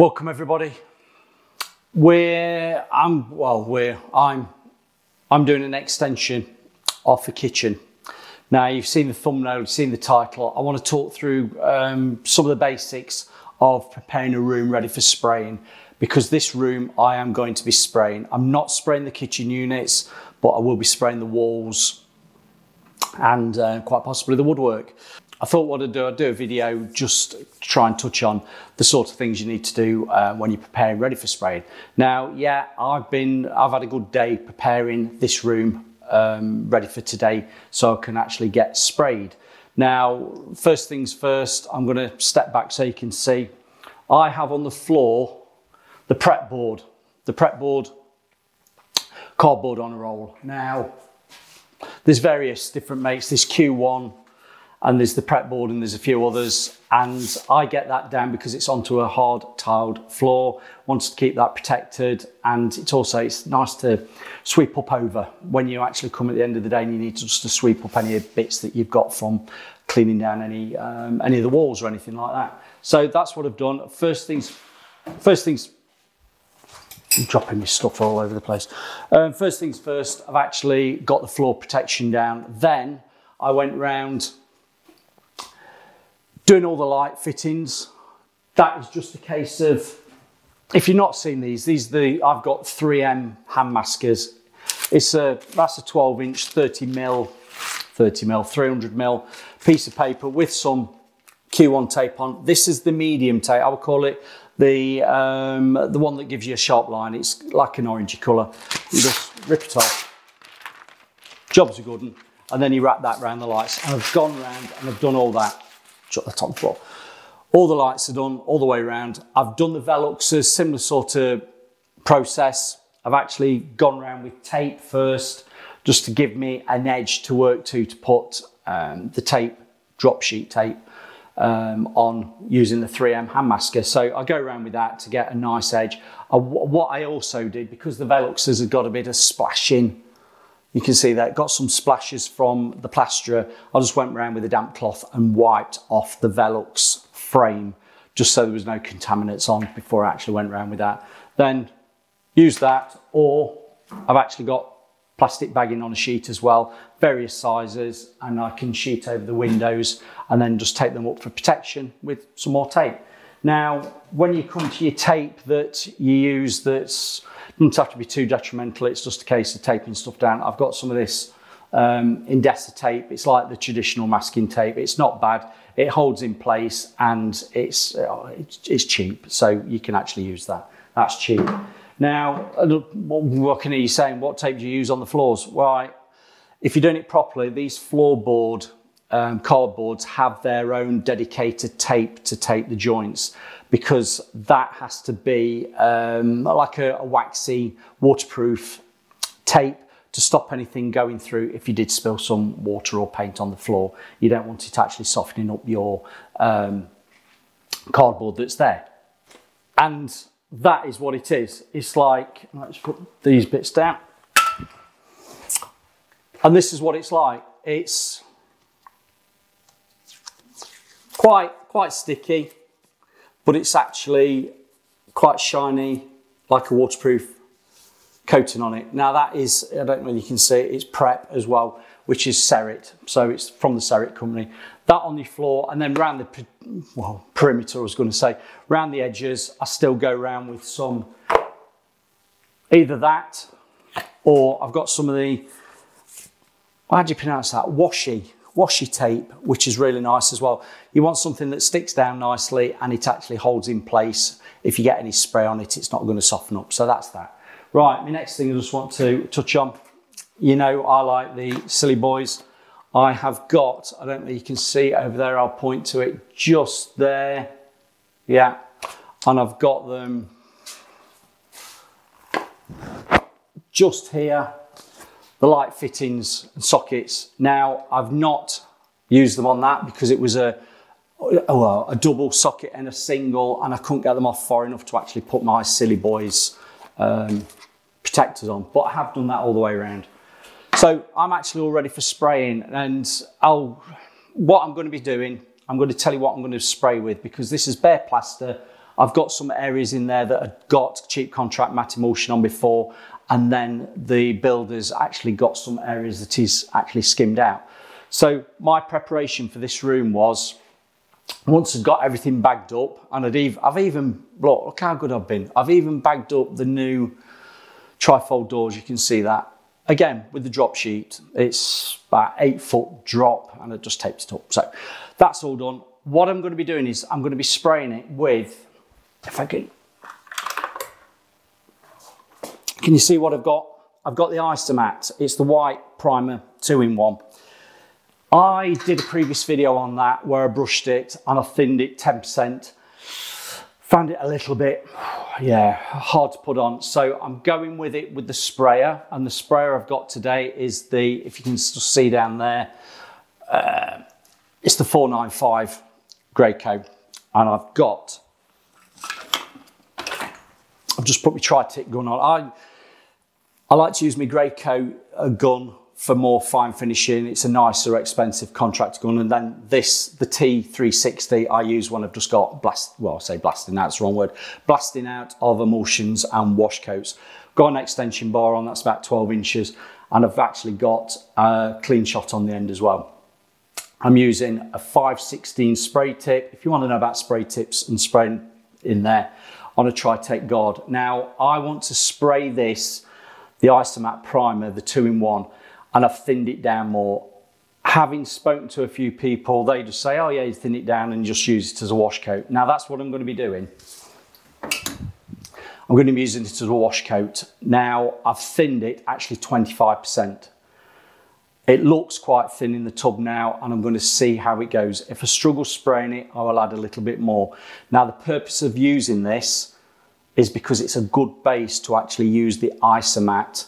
Welcome everybody. We're I'm well we're I'm I'm doing an extension of the kitchen. Now you've seen the thumbnail, you've seen the title. I want to talk through um, some of the basics of preparing a room ready for spraying because this room I am going to be spraying. I'm not spraying the kitchen units, but I will be spraying the walls and uh, quite possibly the woodwork. I thought what I'd do, I'd do a video just try and touch on the sort of things you need to do uh, when you're preparing ready for spraying. Now, yeah, I've been, I've had a good day preparing this room um, ready for today so I can actually get sprayed. Now, first things first, I'm gonna step back so you can see. I have on the floor the prep board, the prep board, cardboard on a roll. Now, there's various different makes, this Q1, and there's the prep board and there's a few others and I get that down because it's onto a hard tiled floor wants to keep that protected and it's also it's nice to sweep up over. When you actually come at the end of the day and you need to just to sweep up any bits that you've got from cleaning down any um, any of the walls or anything like that. So that's what I've done. First things first things I'm dropping my stuff all over the place. Um, first things first I've actually got the floor protection down. Then I went round doing all the light fittings. That is just a case of, if you're not seeing these, these the, I've got 3M hand maskers. It's a, that's a 12 inch, 30 mil, 30 mil, 300 mil piece of paper with some Q1 tape on. This is the medium tape. I would call it the um, the one that gives you a sharp line. It's like an orangey colour. You just rip it off. Job's are good. And then you wrap that around the lights. And I've gone around and I've done all that the top floor. All the lights are done all the way around. I've done the Veluxes, similar sort of process. I've actually gone around with tape first, just to give me an edge to work to, to put um, the tape, drop sheet tape, um, on using the 3M hand masker. So I go around with that to get a nice edge. Uh, what I also did, because the Veluxes have got a bit of splashing you can see that got some splashes from the plasterer. I just went around with a damp cloth and wiped off the Velux frame just so there was no contaminants on before I actually went around with that. Then use that or I've actually got plastic bagging on a sheet as well, various sizes, and I can sheet over the windows and then just take them up for protection with some more tape. Now, when you come to your tape that you use that's doesn't have to be too detrimental. It's just a case of taping stuff down. I've got some of this um, Indasa tape. It's like the traditional masking tape. It's not bad. It holds in place and it's, uh, it's, it's, cheap. So you can actually use that. That's cheap. Now, what can you saying? What tape do you use on the floors? Well, if you're doing it properly, these floorboard um, cardboards have their own dedicated tape to tape the joints because that has to be um, like a, a waxy waterproof tape to stop anything going through if you did spill some water or paint on the floor. You don't want it actually softening up your um, cardboard that's there. And that is what it is. It's like, let's put these bits down. And this is what it's like. It's quite, quite sticky but it's actually quite shiny, like a waterproof coating on it. Now that is, I don't know if you can see it, it's prep as well, which is Cerit. So it's from the Cerit company. That on the floor and then around the well, perimeter, I was going to say, around the edges, I still go around with some, either that or I've got some of the, how do you pronounce that? Washi washi tape, which is really nice as well. You want something that sticks down nicely and it actually holds in place. If you get any spray on it, it's not going to soften up. So that's that. Right, my next thing I just want to touch on. You know, I like the Silly Boys. I have got, I don't know you can see over there, I'll point to it just there. Yeah, and I've got them just here the light fittings and sockets. Now, I've not used them on that because it was a, well, a double socket and a single, and I couldn't get them off far enough to actually put my Silly Boys um, protectors on, but I have done that all the way around. So I'm actually all ready for spraying and I'll, what I'm going to be doing, I'm going to tell you what I'm going to spray with because this is bare plaster. I've got some areas in there that have got cheap contract matte emulsion on before, and then the builder's actually got some areas that he's actually skimmed out. So my preparation for this room was, once I'd got everything bagged up, and I'd even, I've even, look, look how good I've been. I've even bagged up the new trifold doors, you can see that. Again, with the drop sheet, it's about eight foot drop and I just taped it up. So that's all done. What I'm going to be doing is I'm going to be spraying it with, if I can, can you see what I've got? I've got the Isomat. It's the white primer two in one. I did a previous video on that where I brushed it and I thinned it 10%. Found it a little bit, yeah, hard to put on. So I'm going with it with the sprayer and the sprayer I've got today is the, if you can see down there, uh, it's the 495 Graco and I've got, I've just put my Tritech gun on. I, I like to use my Graco gun for more fine finishing. It's a nicer, expensive contract gun. And then this, the T360, I use when I've just got blast, well, I say blasting out, it's the wrong word, blasting out of emulsions and wash coats. Got an extension bar on, that's about 12 inches. And I've actually got a clean shot on the end as well. I'm using a 516 spray tip. If you want to know about spray tips and spraying in there on a Tritech guard. Now, I want to spray this, the Isomat primer, the two-in-one, and I've thinned it down more. Having spoken to a few people, they just say, oh yeah, you thin it down and just use it as a wash coat. Now that's what I'm going to be doing. I'm going to be using it as a wash coat. Now I've thinned it actually 25%. It looks quite thin in the tub now and I'm going to see how it goes. If I struggle spraying it, I will add a little bit more. Now the purpose of using this is because it's a good base to actually use the Isomat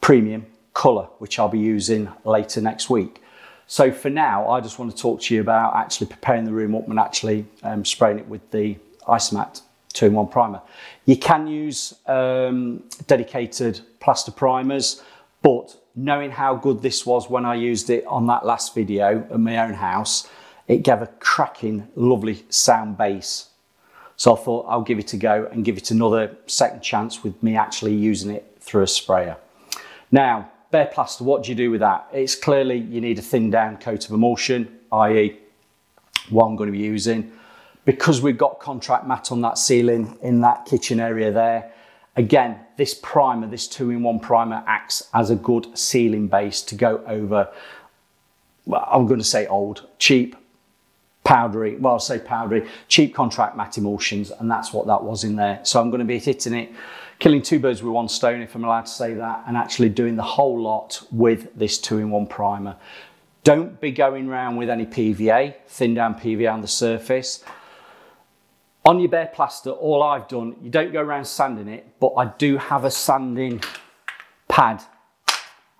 Premium colour, which I'll be using later next week. So for now, I just want to talk to you about actually preparing the room up and actually um, spraying it with the Isomat 2-in-1 primer. You can use um, dedicated plaster primers, but knowing how good this was when I used it on that last video in my own house, it gave a cracking, lovely sound base. So I thought I'll give it a go and give it another second chance with me actually using it through a sprayer. Now, Bare plaster, what do you do with that? It's clearly you need a thin down coat of emulsion, i.e. what I'm going to be using. Because we've got contract mat on that ceiling in that kitchen area there, again, this primer, this two-in-one primer acts as a good sealing base to go over, well, I'm going to say old, cheap, powdery, well, I'll say powdery, cheap contract matte emulsions, and that's what that was in there. So I'm going to be hitting it killing two birds with one stone, if I'm allowed to say that, and actually doing the whole lot with this two-in-one primer. Don't be going around with any PVA, thin down PVA on the surface. On your bare plaster, all I've done, you don't go around sanding it, but I do have a sanding pad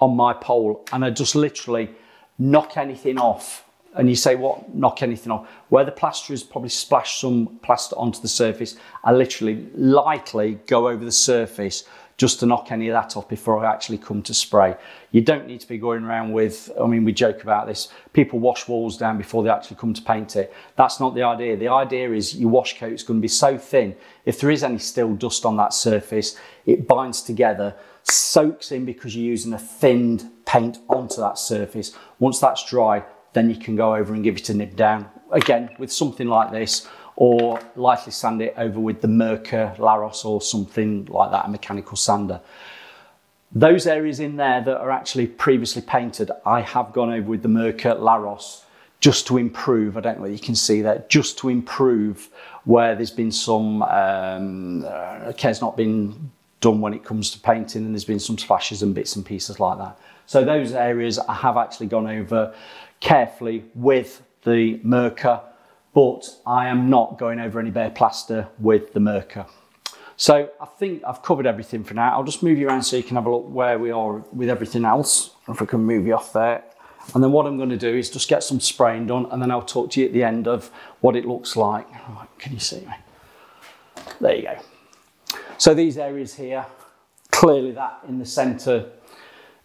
on my pole and I just literally knock anything off and you say, what, knock anything off? Where the plaster has probably splashed some plaster onto the surface, I literally lightly go over the surface just to knock any of that off before I actually come to spray. You don't need to be going around with, I mean, we joke about this, people wash walls down before they actually come to paint it. That's not the idea. The idea is your wash coat is going to be so thin, if there is any still dust on that surface, it binds together, soaks in because you're using a thinned paint onto that surface. Once that's dry, then you can go over and give it a nib down. Again, with something like this, or lightly sand it over with the Mirka Leros or something like that, a mechanical sander. Those areas in there that are actually previously painted, I have gone over with the Mirka Leros just to improve, I don't know whether you can see that, just to improve where there's been some um, uh, care's not been done when it comes to painting and there's been some splashes and bits and pieces like that. So those areas I have actually gone over carefully with the Mirka, but I am not going over any bare plaster with the Mirka. So I think I've covered everything for now. I'll just move you around so you can have a look where we are with everything else. If I can move you off there. And then what I'm going to do is just get some spraying done and then I'll talk to you at the end of what it looks like. Can you see me? There you go. So these areas here, clearly that in the centre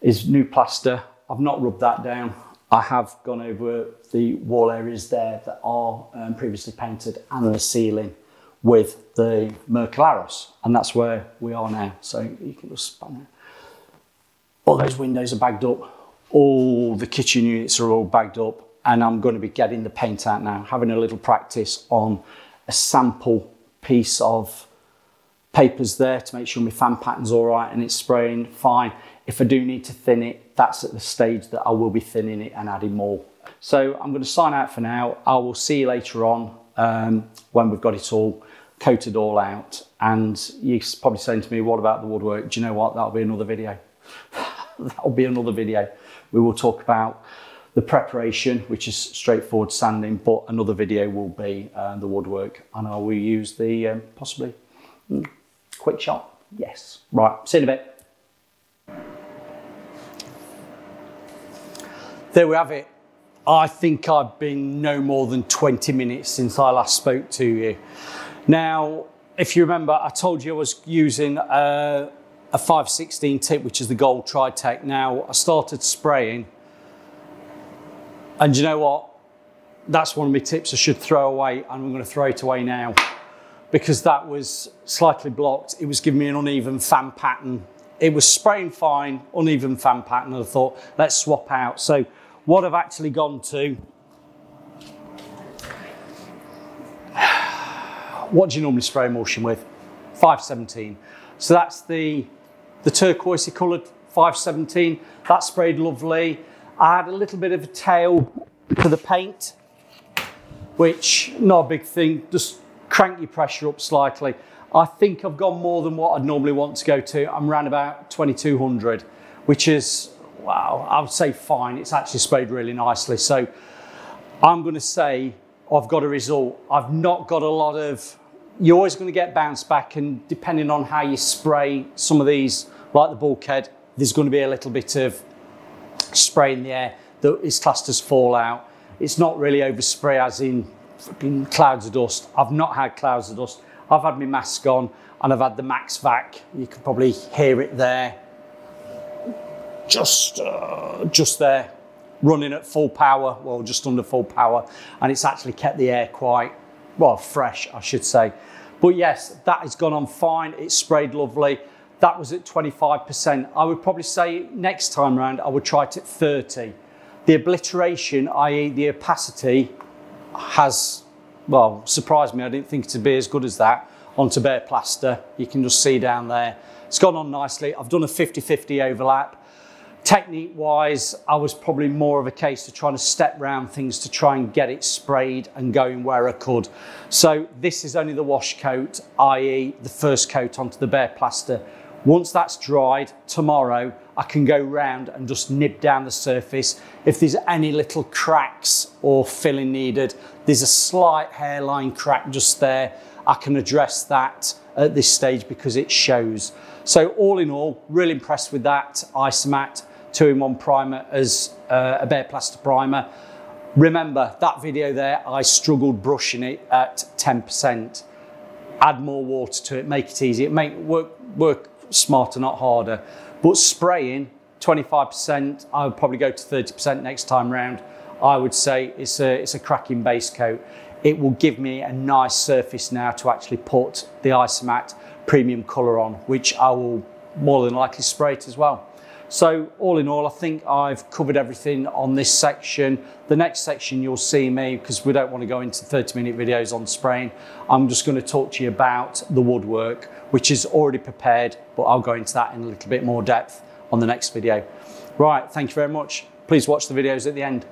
is new plaster. I've not rubbed that down. I have gone over the wall areas there that are um, previously painted and the ceiling with the Mirka Leros, and that's where we are now. So you can just span. All those windows are bagged up. All the kitchen units are all bagged up, and I'm going to be getting the paint out now, having a little practice on a sample piece of papers there to make sure my fan pattern's all right and it's spraying fine. If I do need to thin it, that's at the stage that I will be thinning it and adding more. So I'm going to sign out for now. I will see you later on um, when we've got it all coated all out. And you're probably saying to me, what about the woodwork? Do you know what? That'll be another video. That'll be another video. We will talk about the preparation, which is straightforward sanding, but another video will be uh, the woodwork. And I will use the um, possibly mm, quick shot. Yes. Right, see you in a bit. There we have it. I think I've been no more than 20 minutes since I last spoke to you. Now, if you remember, I told you I was using uh, a, a 516 tip, which is the gold Tritech. Now, I started spraying, and you know what? That's one of my tips I should throw away, and I'm going to throw it away now because that was slightly blocked. It was giving me an uneven fan pattern. It was spraying fine, uneven fan pattern, and I thought, let's swap out. So what I've actually gone to, what do you normally spray emulsion with? 517. So that's the, the turquoisey coloured 517. That sprayed lovely. I had a little bit of a tail to the paint, which not a big thing, just crank your pressure up slightly. I think I've gone more than what I'd normally want to go to. I'm around about 2200, which is wow, I would say fine. It's actually sprayed really nicely. So I'm going to say I've got a result. I've not got a lot of, you're always going to get bounce back and depending on how you spray some of these, like the bulkhead, there's going to be a little bit of spray in the air that is classed as fallout. It's not really overspray as in clouds of dust. I've not had clouds of dust. I've had my mask on and I've had the Max Vac. You can probably hear it there just, uh, just there, running at full power, well, just under full power, and it's actually kept the air quite, well, fresh, I should say. But yes, that has gone on fine. It's sprayed lovely. That was at 25%. I would probably say next time round, I would try it at 30. The obliteration, i.e. the opacity, has, well, surprised me. I didn't think it would be as good as that onto bare plaster. You can just see down there. It's gone on nicely. I've done a 50-50 overlap. Technique wise, I was probably more of a case of trying to step round things to try and get it sprayed and going where I could. So this is only the wash coat, i.e. the first coat onto the bare plaster. Once that's dried, tomorrow I can go round and just nib down the surface. If there's any little cracks or filling needed, there's a slight hairline crack just there. I can address that at this stage because it shows. So all in all, really impressed with that Isomat two-in-one primer as uh, a bare plaster primer. Remember that video there, I struggled brushing it at 10%. Add more water to it, make it easy. It make work, work smarter, not harder. But spraying, 25%, I would probably go to 30% next time round. I would say it's a, it's a cracking base coat. It will give me a nice surface now to actually put the Isomat premium colour on, which I will more than likely spray it as well. So all in all, I think I've covered everything on this section. The next section you'll see me, because we don't want to go into 30 minute videos on spraying, I'm just going to talk to you about the woodwork, which is already prepared, but I'll go into that in a little bit more depth on the next video. Right, thank you very much. Please watch the videos at the end.